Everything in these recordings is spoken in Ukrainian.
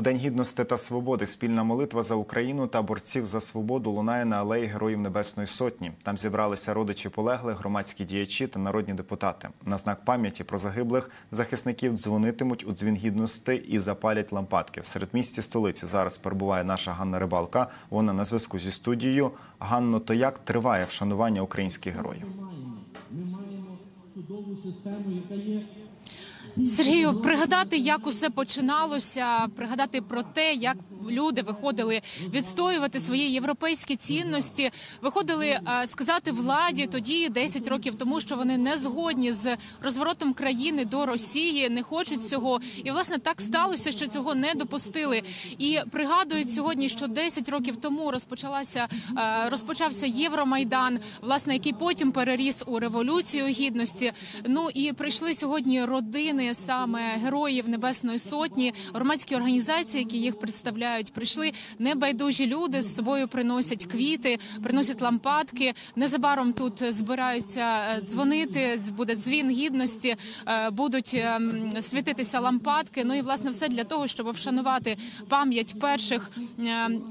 У День гідності та свободи спільна молитва за Україну та борців за свободу лунає на алеї Героїв Небесної Сотні. Там зібралися родичі полеглих, громадські діячі та народні депутати. На знак пам'яті про загиблих захисників дзвонитимуть у дзвін гідності і запалять лампадки. В середмісті столиці зараз перебуває наша Ганна Рибалка. Вона на зв'язку зі студією. Ганно, то як триває вшанування українських героїв? Ми маємо судову систему, яка є Сергію, пригадати, як усе починалося, пригадати про те, як люди виходили відстоювати свої європейські цінності, виходили е, сказати владі тоді, 10 років тому, що вони не згодні з розворотом країни до Росії, не хочуть цього. І власне так сталося, що цього не допустили. І пригадують сьогодні, що 10 років тому розпочалася е, розпочався Євромайдан, власне, який потім переріс у революцію гідності. Ну і прийшли сьогодні родини саме героїв Небесної Сотні, громадські організації, які їх представляють, прийшли небайдужі люди з собою приносять квіти, приносять лампадки. Незабаром тут збираються е, дзвонити. Буде дзвін гідності, е, будуть ем, світитися лампадки. Ну і власне все для того, щоб вшанувати пам'ять перших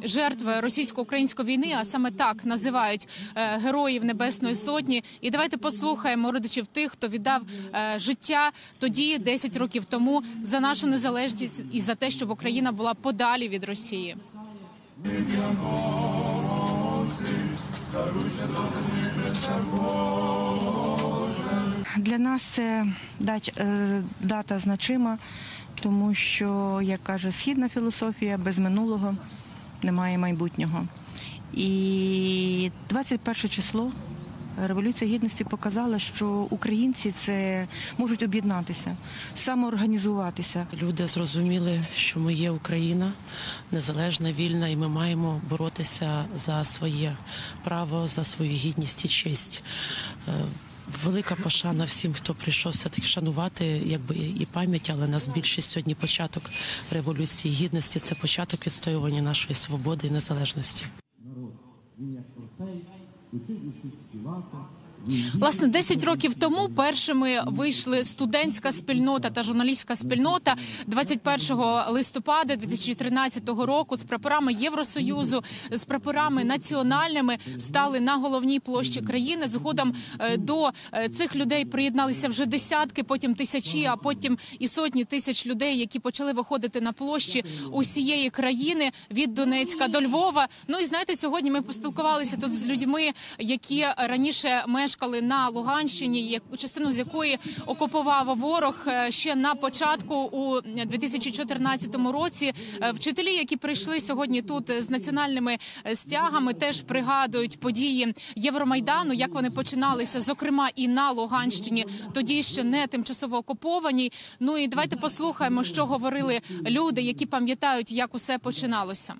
жертв російсько-української війни, а саме так називають е, героїв Небесної Сотні. І давайте послухаємо родичів тих, хто віддав е, життя тоді, 10 років тому, за нашу незалежність і за те, щоб Україна була подалі від Росії. Для нас це е, дата значима, тому що, як каже східна філософія, без минулого немає майбутнього. І 21 число Революція Гідності показала, що українці це можуть об'єднатися, самоорганізуватися. Люди зрозуміли, що ми є Україна незалежна, вільна, і ми маємо боротися за своє право, за свою гідність і честь. Е, Велика пошана всім, хто прийшов все-таки шанувати, якби і пам'ять, але нас більшість сьогодні початок революції гідності це початок відстоювання нашої свободи і незалежності. народ. Він як 啊，Власне, 10 років тому першими вийшли студентська спільнота та журналістська спільнота 21 листопада 2013 року з прапорами Євросоюзу, з прапорами національними стали на головній площі країни. Згодом е, до е, цих людей приєдналися вже десятки, потім тисячі, а потім і сотні тисяч людей, які почали виходити на площі усієї країни від Донецька до Львова. Ну і знаєте, сьогодні ми поспілкувалися тут з людьми, які раніше мешкали на Луганщині, частину з якої окупував ворог е, ще на початку у 2014 році. Е, Вчителі, які прийшли сьогодні тут з національними е, стягами, теж пригадують події Євромайдану, як вони починалися, зокрема і на Луганщині, тоді ще не тимчасово окупованій. Ну і давайте послухаємо, що говорили люди, які пам'ятають, як усе починалося.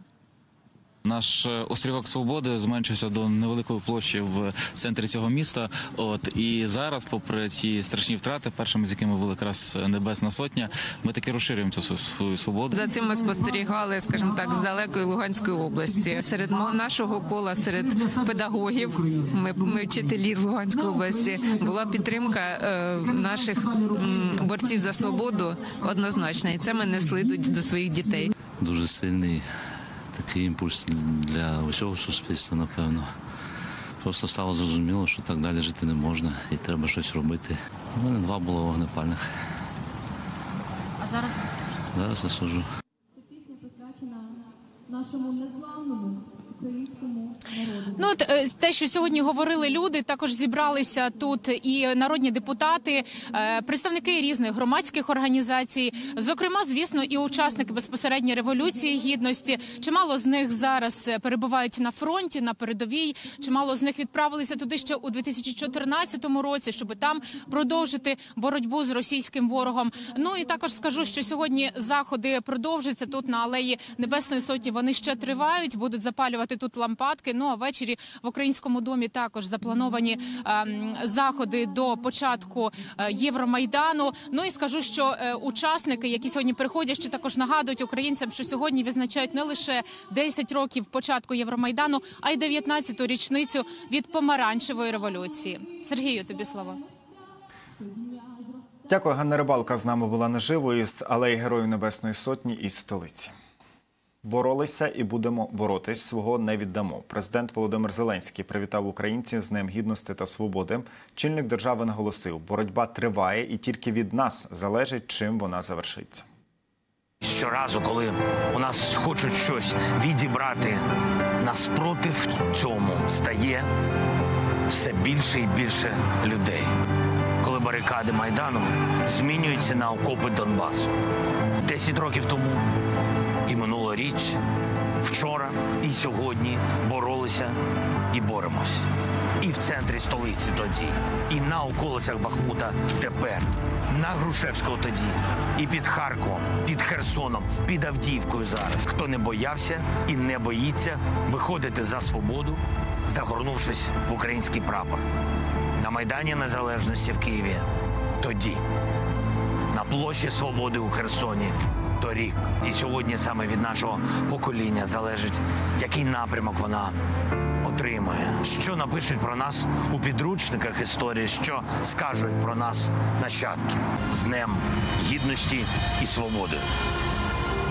Наш е, острівок свободи зменшився до невеликої площі в центрі цього міста. От і зараз, попри ті страшні втрати, першими з якими була якраз небесна сотня, ми таки розширюємо цю свою- свободу. За цим ми спостерігали, скажімо так, з далекої Луганської області. Серед мо- нашого кола, серед педагогів, ми, ми вчителі Луганської області, була підтримка е, наших м, борців за свободу однозначна, і це ми несли до, до своїх дітей. дуже сильний такий імпульс для усього суспільства, напевно. Просто стало зрозуміло, що так далі жити не можна і треба щось робити. У мене два було вогнепальних. А зараз Зараз я сужу. Ця пісня присвячена нашому незламному. Ну от е, те, що сьогодні говорили люди, також зібралися тут і народні депутати, е, представники різних громадських організацій, зокрема, звісно, і учасники безпосередньо революції гідності. Чимало з них зараз е, перебувають на фронті, на передовій. Чимало з них відправилися туди ще у 2014 році, щоб там продовжити боротьбу з російським ворогом. Ну і також скажу, що сьогодні заходи продовжаться тут на алеї Небесної Сотні. Вони ще тривають, будуть запалювати тут лампадки. Ну а ввечері в українському домі також заплановані ем, заходи до початку е, Євромайдану. Ну і скажу, що е, учасники, які сьогодні приходять, ще також нагадують українцям, що сьогодні відзначають не лише 10 років початку Євромайдану, а й 19-ту річницю від помаранчевої революції. Сергію, тобі слово. Дякую, Ганна Рибалка з нами була наживо із алеї Героїв Небесної Сотні із столиці. Боролися і будемо боротись. Свого не віддамо. Президент Володимир Зеленський привітав українців з Днем Гідності та Свободи. Чільник держави наголосив, боротьба триває, і тільки від нас залежить, чим вона завершиться. Щоразу, коли у нас хочуть щось відібрати, нас проти цьому стає все більше і більше людей. Коли барикади Майдану змінюються на окопи Донбасу. Десять років тому минулоріч, вчора і сьогодні боролися і боремось. І в центрі столиці тоді, і на околицях Бахмута тепер, на Грушевського тоді, і під Харковом, під Херсоном, під Авдіївкою зараз. Хто не боявся і не боїться виходити за свободу, загорнувшись в український прапор. На Майдані Незалежності в Києві тоді, на площі Свободи у Херсоні торік. І сьогодні саме від нашого покоління залежить, який напрямок вона отримає. Що напишуть про нас у підручниках історії, що скажуть про нас нащадки з Днем Гідності і Свободи.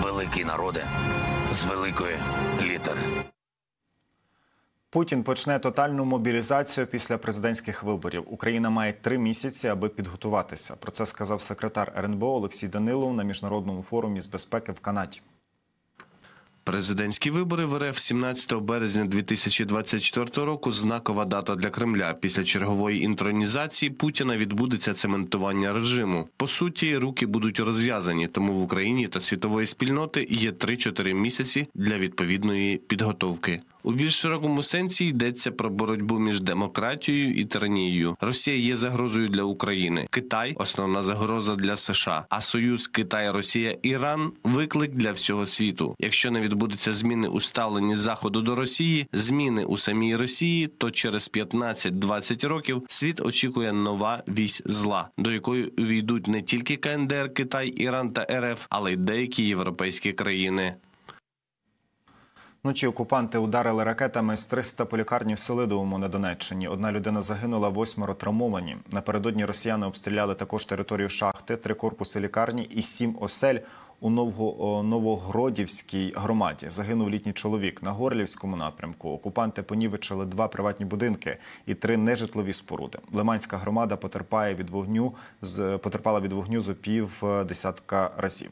Великий народи з великої літери. Путін почне тотальну мобілізацію після президентських виборів. Україна має три місяці, аби підготуватися. Про це сказав секретар РНБО Олексій Данилов на міжнародному форумі з безпеки в Канаді. Президентські вибори в РФ 17 березня 2024 року знакова дата для Кремля. Після чергової інтронізації Путіна відбудеться цементування режиму. По суті, руки будуть розв'язані, тому в Україні та світової спільноти є 3-4 місяці для відповідної підготовки. У більш широкому сенсі йдеться про боротьбу між демократією і тиранією. Росія є загрозою для України. Китай основна загроза для США. А союз Китай, Росія, Іран виклик для всього світу. Якщо не відбудуться зміни у ставленні заходу до Росії, зміни у самій Росії, то через 15-20 років світ очікує нова вісь зла, до якої увійдуть не тільки КНДР, Китай, Іран та РФ, але й деякі європейські країни. Вночі окупанти ударили ракетами з 300 по лікарні в Селидовому на Донеччині. Одна людина загинула, восьмеро травмовані. Напередодні росіяни обстріляли також територію шахти, три корпуси лікарні і сім осель у Новогродівській громаді. Загинув літній чоловік. На Горлівському напрямку окупанти понівечили два приватні будинки і три нежитлові споруди. Лиманська громада потерпає від вогню потерпала від вогню з пів е, десятка разів.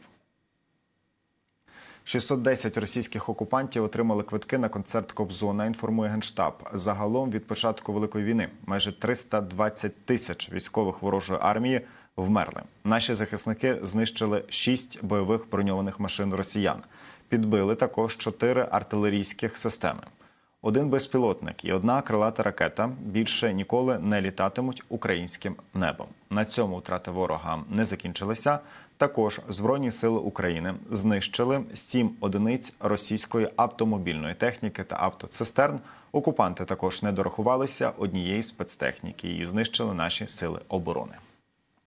610 російських окупантів отримали квитки на концерт Кобзона. Інформує генштаб. Загалом від початку великої війни майже 320 тисяч військових ворожої армії вмерли. Наші захисники знищили 6 бойових броньованих машин росіян. Підбили також 4 артилерійських системи. Один безпілотник і одна крилата ракета більше ніколи не літатимуть українським небом. На цьому втрати ворога не закінчилися. Також Збройні сили України знищили сім одиниць російської автомобільної техніки та автоцистерн. Окупанти також не дорахувалися однієї спецтехніки. Її знищили наші сили оборони.